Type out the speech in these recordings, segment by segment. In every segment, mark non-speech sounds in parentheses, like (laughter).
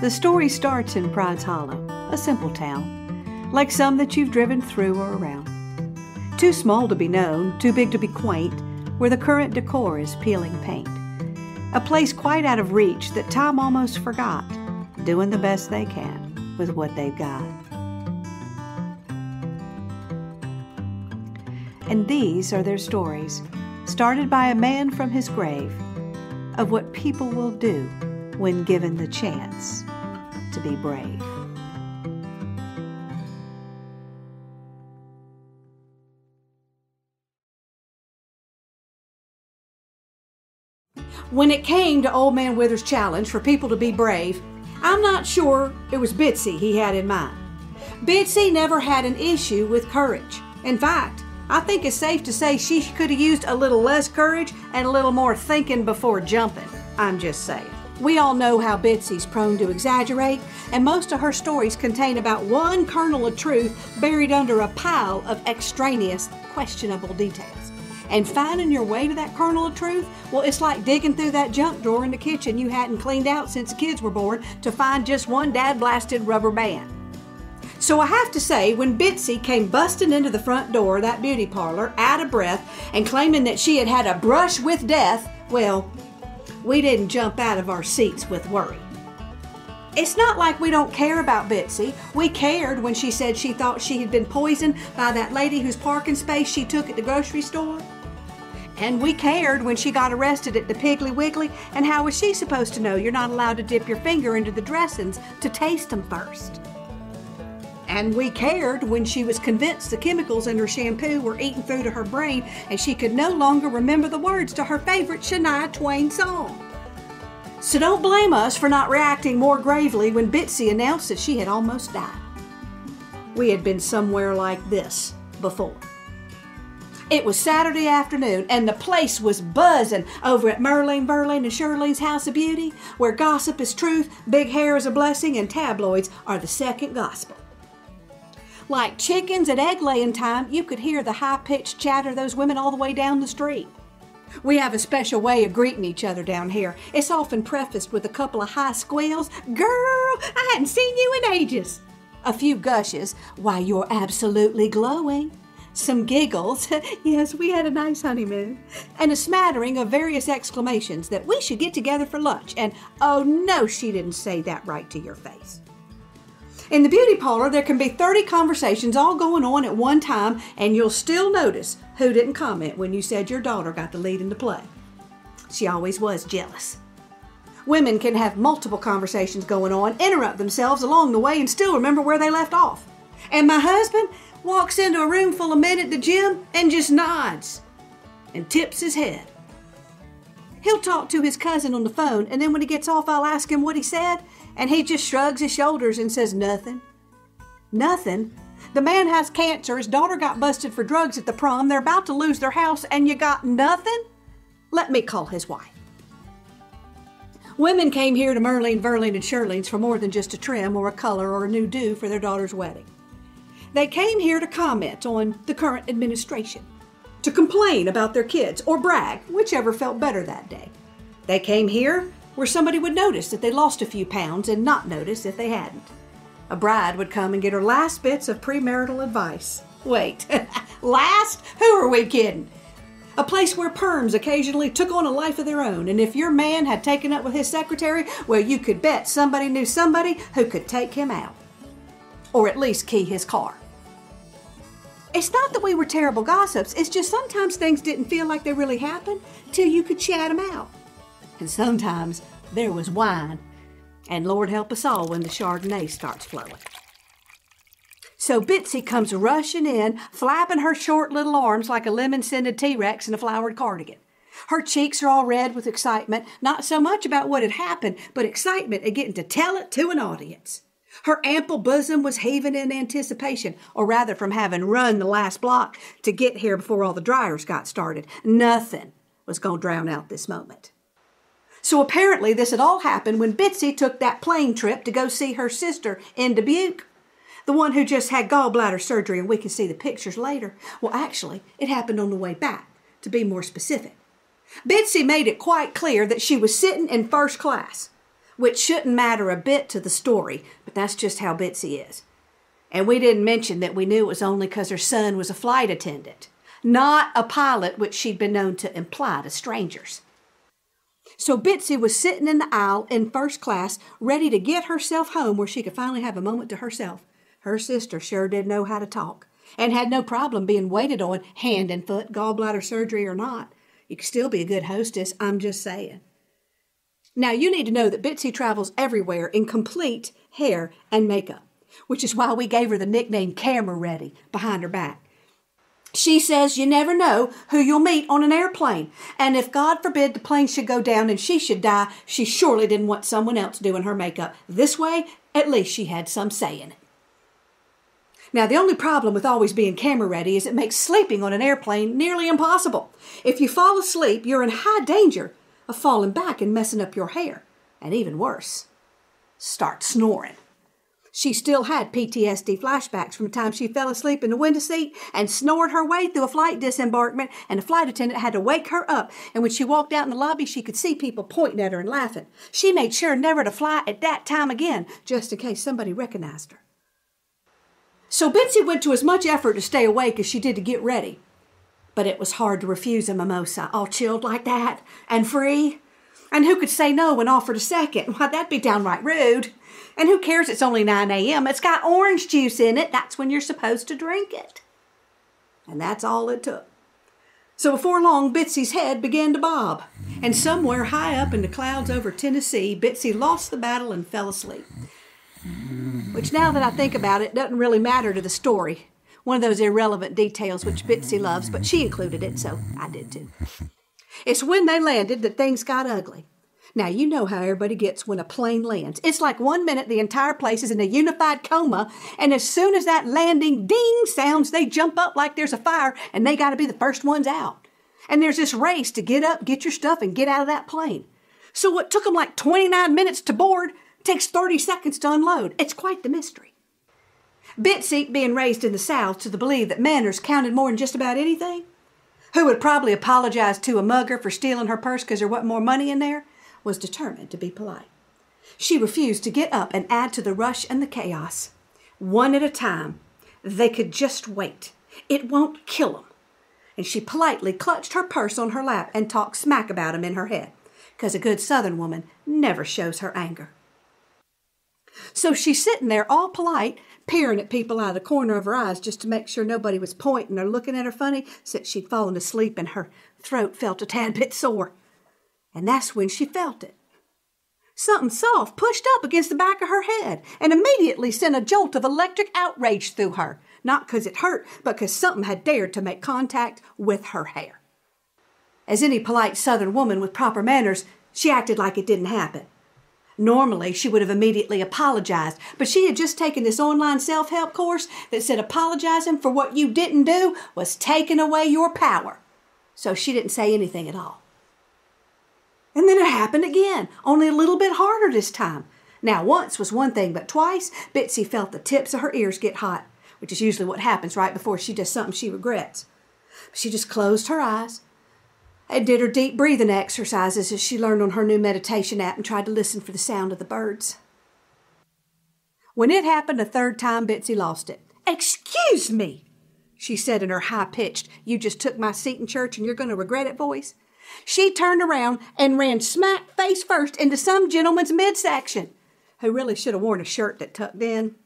The story starts in Pride's Hollow, a simple town, like some that you've driven through or around. Too small to be known, too big to be quaint, where the current decor is peeling paint. A place quite out of reach that time almost forgot, doing the best they can with what they've got. And these are their stories, started by a man from his grave, of what people will do when given the chance to be brave. When it came to Old Man Wither's challenge for people to be brave, I'm not sure it was Bitsy he had in mind. Bitsy never had an issue with courage. In fact, I think it's safe to say she could have used a little less courage and a little more thinking before jumping. I'm just saying. We all know how Bitsy's prone to exaggerate, and most of her stories contain about one kernel of truth buried under a pile of extraneous, questionable details. And finding your way to that kernel of truth, well, it's like digging through that junk drawer in the kitchen you hadn't cleaned out since the kids were born to find just one dad blasted rubber band. So I have to say, when Bitsy came busting into the front door of that beauty parlor, out of breath, and claiming that she had had a brush with death, well, we didn't jump out of our seats with worry. It's not like we don't care about Bitsy. We cared when she said she thought she had been poisoned by that lady whose parking space she took at the grocery store. And we cared when she got arrested at the Piggly Wiggly, and how was she supposed to know you're not allowed to dip your finger into the dressings to taste them first? And we cared when she was convinced the chemicals in her shampoo were eating through to her brain and she could no longer remember the words to her favorite Shania Twain song. So don't blame us for not reacting more gravely when Bitsy announced that she had almost died. We had been somewhere like this before. It was Saturday afternoon, and the place was buzzing over at Myrlene, Vyrlene, and Shyrlene's House of Beauty, where gossip is truth, big hair is a blessing, and tabloids are the second gospel. Like chickens at egg laying time, you could hear the high pitched chatter of those women all the way down the street. We have a special way of greeting each other down here. It's often prefaced with a couple of high squeals Girl, I hadn't seen you in ages. A few gushes, Why, you're absolutely glowing. Some giggles, (laughs) yes, we had a nice honeymoon. And a smattering of various exclamations that we should get together for lunch. And oh no, she didn't say that right to your face. In the beauty parlor, there can be 30 conversations all going on at one time, and you'll still notice who didn't comment when you said your daughter got the lead in the play. She always was jealous. Women can have multiple conversations going on, interrupt themselves along the way, and still remember where they left off. And my husband walks into a room full of men at the gym and just nods and tips his head. He'll talk to his cousin on the phone, and then when he gets off, I'll ask him what he said, and he just shrugs his shoulders and says, Nothing. Nothing. The man has cancer. His daughter got busted for drugs at the prom. They're about to lose their house, and you got nothing? Let me call his wife. Women came here to Myrlene, Vyrlene, and Shyrlene's for more than just a trim or a color or a new do for their daughter's wedding. They came here to comment on the current administration, to complain about their kids, or brag, whichever felt better that day. They came here where somebody would notice that they lost a few pounds and not notice if they hadn't. A bride would come and get her last bits of premarital advice. Wait, (laughs) last? Who are we kidding? A place where perms occasionally took on a life of their own, and if your man had taken up with his secretary, well, you could bet somebody knew somebody who could take him out. Or at least key his car. It's not that we were terrible gossips, it's just sometimes things didn't feel like they really happened till you could chat them out and sometimes there was wine. And Lord help us all when the Chardonnay starts flowing. So Bitsy comes rushing in, flapping her short little arms like a lemon scented T Rex in a flowered cardigan. Her cheeks are all red with excitement, not so much about what had happened, but excitement at getting to tell it to an audience. Her ample bosom was heaving in anticipation, or rather from having run the last block to get here before all the dryers got started. Nothing was going to drown out this moment. So apparently, this had all happened when Bitsy took that plane trip to go see her sister in Dubuque, the one who just had gallbladder surgery, and we can see the pictures later. Well, actually, it happened on the way back, to be more specific. Bitsy made it quite clear that she was sitting in first class. which shouldn't matter a bit to the story, but that's just how Bitsy is. And we didn't mention that we knew it was only because her son was a flight attendant, not a pilot, which she'd been known to imply to strangers. So Bitsy was sitting in the aisle in first class, ready to get herself home where she could finally have a moment to herself. Her sister sure did know how to talk and had no problem being waited on hand and foot, gallbladder surgery or not. You could still be a good hostess, I'm just saying. Now, you need to know that Bitsy travels everywhere in complete hair and makeup, which is why we gave her the nickname Camera Ready behind her back. She says you never know who you'll meet on an airplane, and if God forbid the plane should go down and she should die, she surely didn't want someone else doing her makeup. This way, at least she had some say in it. Now, the only problem with always being camera ready is it makes sleeping on an airplane nearly impossible. If you fall asleep, you're in high danger of falling back and messing up your hair. And even worse, start snoring. She still had PTSD flashbacks from the time she fell asleep in the window seat and snored her way through a flight disembarkment, and the flight attendant had to wake her up. And when she walked out in the lobby, she could see people pointing at her and laughing. She made sure never to fly at that time again, just in case somebody recognized her. So Bitsy went to as much effort to stay awake as she did to get ready. But it was hard to refuse a mimosa, all chilled like that, and free. And who could say no when offered a second? (laughs) Why, that'd be downright rude. And who cares it's only 9 a.m.? It's got orange juice in it. That's when you're supposed to drink it. And that's all it took. So before long, Bitsy's head began to bob. And somewhere high up in the clouds over Tennessee, Bitsy lost the battle and fell asleep. Which, now that I think about it, doesn't really matter to the story. One of those irrelevant details which Bitsy loves, but she included it, so I did too. It's when they landed that things got ugly. Now, you know how everybody gets when a plane lands. It's like one minute the entire place is in a unified coma, and as soon as that landing ding sounds, they jump up like there's a fire and they got to be the first ones out. And there's this race to get up, get your stuff, and get out of that plane. So, what took them like 29 minutes to board takes 30 seconds to unload. It's quite the mystery. Bitsy, being raised in the South to the belief that manners counted more than just about anything, who would probably apologize to a mugger for stealing her purse because there wasn't more money in there, was determined to be polite. She refused to get up and add to the rush and the chaos. One at a time. They could just wait. It won't kill 'em. And she politely clutched her purse on her lap and talked smack about him in her head, 'cause a good Southern woman never shows her anger. So she's sitting there all polite, peering at people out of the corner of her eyes just to make sure nobody was pointing or looking at her funny, since she'd fallen asleep and her throat felt a tad bit sore. And that's when she felt it. Something soft pushed up against the back of her head and immediately sent a jolt of electric outrage through her, not because it hurt, but because something had dared to make contact with her hair. As any polite Southern woman with proper manners, she acted like it didn't happen. Normally, she would have immediately apologized, but she had just taken this online self help course that said apologizing for what you didn't do was taking away your power. So she didn't say anything at all. And then it happened again, only a little bit harder this time. Now, once was one thing, but twice, Bitsy felt the tips of her ears get hot, which is usually what happens right before she does something she regrets. She just closed her eyes and did her deep breathing exercises as she learned on her new meditation app and tried to listen for the sound of the birds. When it happened a third time, Bitsy lost it. Excuse me, she said in her high pitched, you just took my seat in church and you're going to regret it voice. She turned around and ran smack face first into some gentleman's midsection, who really should have worn a shirt that tucked in.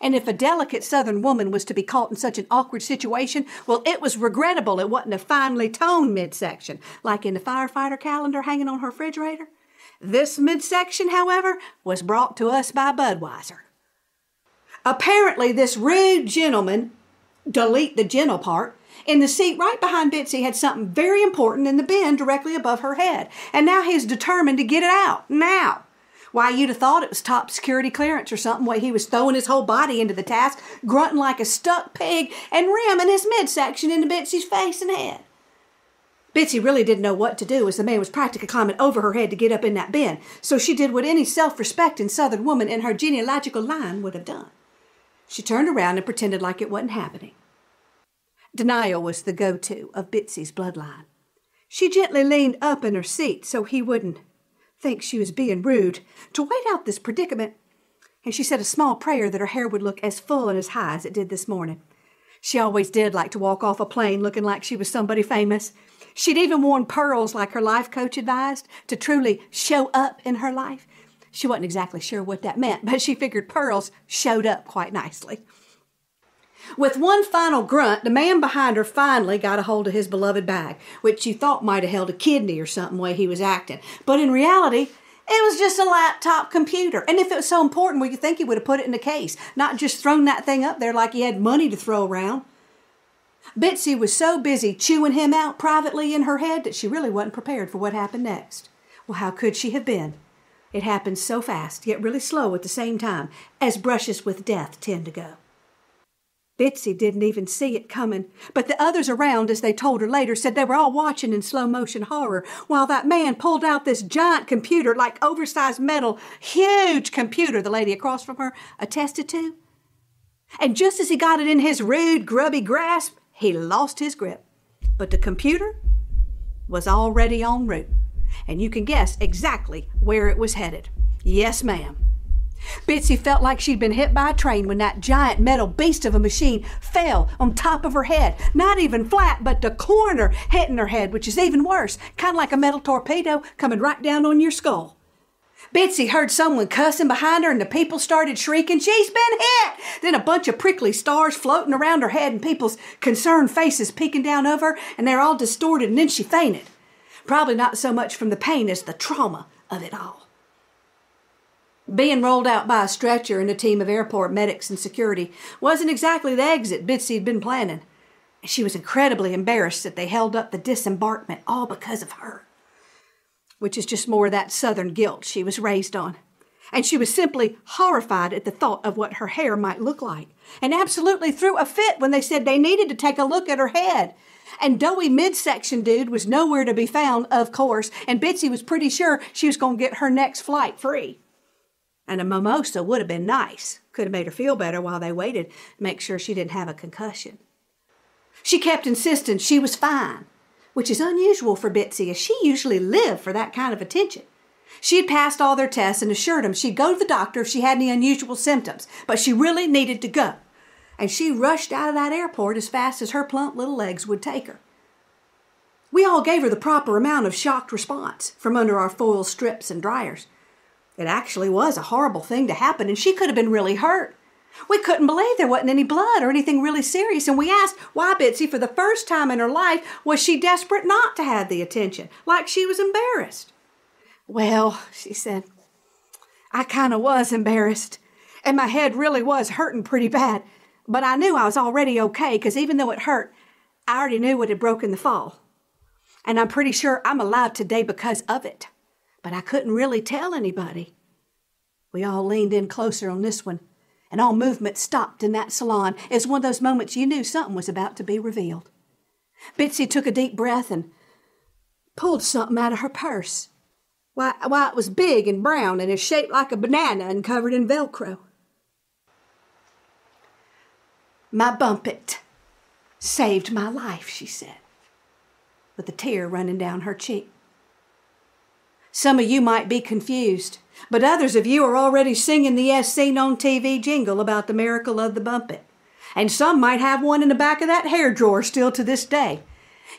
And if a delicate Southern woman was to be caught in such an awkward situation, well, it was regrettable it wasn't a finely toned midsection, like in the firefighter calendar hanging on her refrigerator. This midsection, however, was brought to us by Budweiser. Apparently, this rude gentleman, delete the gentle part, in the seat right behind Bitsy had something very important in the bin directly above her head, and now he's determined to get it out now. Why, you'd have thought it was top security clearance or something, way he was throwing his whole body into the task, grunting like a stuck pig, and ramming his midsection into Bitsy's face and head. Bitsy really didn't know what to do as the man was practically climbing over her head to get up in that bin, so she did what any self respecting Southern woman in her genealogical line would have done. She turned around and pretended like it wasn't happening. Denial was the go to of Bitsy's bloodline. She gently leaned up in her seat so he wouldn't think she was being rude to wait out this predicament. And she said a small prayer that her hair would look as full and as high as it did this morning. She always did like to walk off a plane looking like she was somebody famous. She'd even worn pearls like her life coach advised to truly show up in her life. She wasn't exactly sure what that meant, but she figured pearls showed up quite nicely. With one final grunt, the man behind her finally got a hold of his beloved bag, which you thought might have held a kidney or something way he was acting. But in reality, it was just a laptop computer. And if it was so important, well, you think he would have put it in the case, not just thrown that thing up there like he had money to throw around. Bitsy was so busy chewing him out privately in her head that she really wasn't prepared for what happened next. Well, how could she have been? It happened so fast, yet really slow at the same time, as brushes with death tend to go. Bitsy didn't even see it coming, but the others around, as they told her later, said they were all watching in slow motion horror while that man pulled out this giant computer, like oversized metal, huge computer, the lady across from her attested to. And just as he got it in his rude, grubby grasp, he lost his grip. But the computer was already en route, and you can guess exactly where it was headed. Yes, ma'am. Bitsy felt like she'd been hit by a train when that giant metal beast of a machine fell on top of her head. Not even flat, but the corner hitting her head, which is even worse, kind of like a metal torpedo coming right down on your skull. Bitsy heard someone cussing behind her, and the people started shrieking, She's been hit! Then a bunch of prickly stars floating around her head, and people's concerned faces peeking down over her, and they're all distorted, and then she fainted. Probably not so much from the pain as the trauma of it all. Being rolled out by a stretcher and a team of airport medics and security wasn't exactly the exit Bitsy had been planning. And She was incredibly embarrassed that they held up the disembarkment all because of her, which is just more of that southern guilt she was raised on. And she was simply horrified at the thought of what her hair might look like, and absolutely threw a fit when they said they needed to take a look at her head. And doughy midsection dude was nowhere to be found, of course, and Bitsy was pretty sure she was going to get her next flight free and a mimosa would have been nice. Could have made her feel better while they waited, make sure she didn't have a concussion. She kept insisting she was fine, which is unusual for Bitsy, as she usually lived for that kind of attention. She had passed all their tests and assured them she'd go to the doctor if she had any unusual symptoms, but she really needed to go. And she rushed out of that airport as fast as her plump little legs would take her. We all gave her the proper amount of shocked response from under our foil strips and dryers. It actually was a horrible thing to happen, and she could have been really hurt. We couldn't believe there wasn't any blood or anything really serious, and we asked why Bitsy, for the first time in her life, was she desperate not to have the attention, like she was embarrassed. Well, she said, I kind of was embarrassed, and my head really was hurting pretty bad, but I knew I was already okay because even though it hurt, I already knew what had broken the fall. And I'm pretty sure I'm alive today because of it but I couldn't really tell anybody. We all leaned in closer on this one, and all movement stopped in that salon. It was one of those moments you knew something was about to be revealed. Bitsy took a deep breath and pulled something out of her purse. Why, why, it was big and brown and is shaped like a banana and covered in Velcro. My bumpit saved my life, she said, with a tear running down her cheek. Some of you might be confused, but others of you are already singing the as seen on TV jingle about the miracle of the bumpit. And some might have one in the back of that hair drawer still to this day.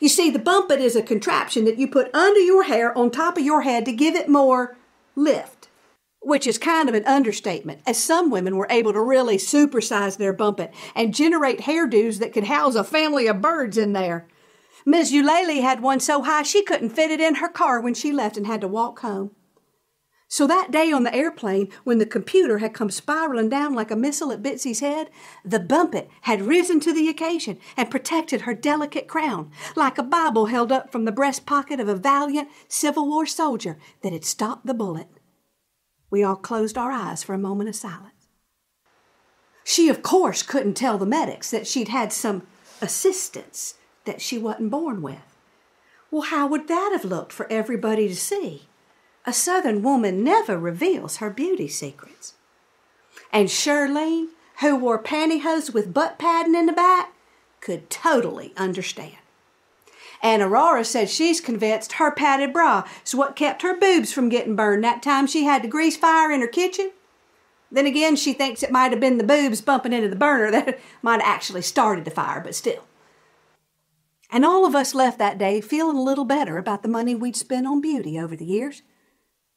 You see, the bumpit is a contraption that you put under your hair on top of your head to give it more lift, which is kind of an understatement, as some women were able to really supersize their bumpit and generate hairdos that could house a family of birds in there. Miss Eulalie had one so high she couldn't fit it in her car when she left and had to walk home. So that day on the airplane, when the computer had come spiraling down like a missile at Bitsy's head, the bumpit had risen to the occasion and protected her delicate crown, like a Bible held up from the breast pocket of a valiant Civil War soldier that had stopped the bullet. We all closed our eyes for a moment of silence. She, of course, couldn't tell the medics that she'd had some assistance that she wasn't born with. Well, how would that have looked for everybody to see? A Southern woman never reveals her beauty secrets. And Shirley, who wore pantyhose with butt padding in the back, could totally understand. And Aurora said she's convinced her padded bra is what kept her boobs from getting burned that time she had to grease fire in her kitchen. Then again, she thinks it might have been the boobs bumping into the burner that (laughs) might have actually started the fire, but still. And all of us left that day feeling a little better about the money we'd spent on beauty over the years.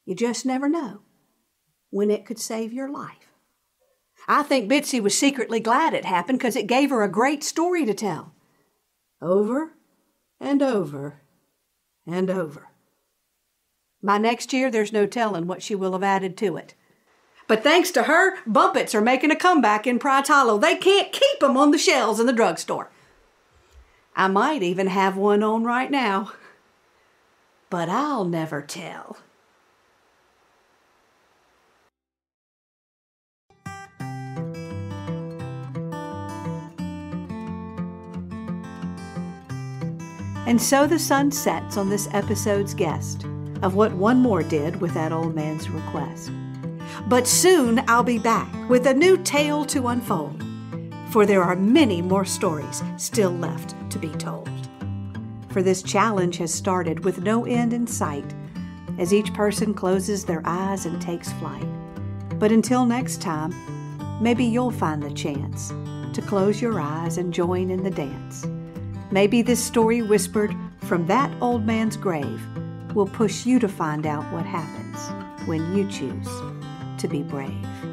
You just never know when it could save your life. I think Bitsy was secretly glad it happened because it gave her a great story to tell. Over and over and over. By next year, there's no telling what she will have added to it. But thanks to her, Bumpits are making a comeback in Pride's Hollow. They can't keep 'em on the shelves in the drugstore. I might even have one on right now. But I'll never tell. And so the sun sets on this episode's guest of what one more did with that old man's request. But soon I'll be back with a new tale to unfold, for there are many more stories still left to be told. For this challenge has started with no end in sight as each person closes their eyes and takes flight. But until next time, maybe you'll find the chance to close your eyes and join in the dance. Maybe this story whispered from that old man's grave will push you to find out what happens when you choose to be brave.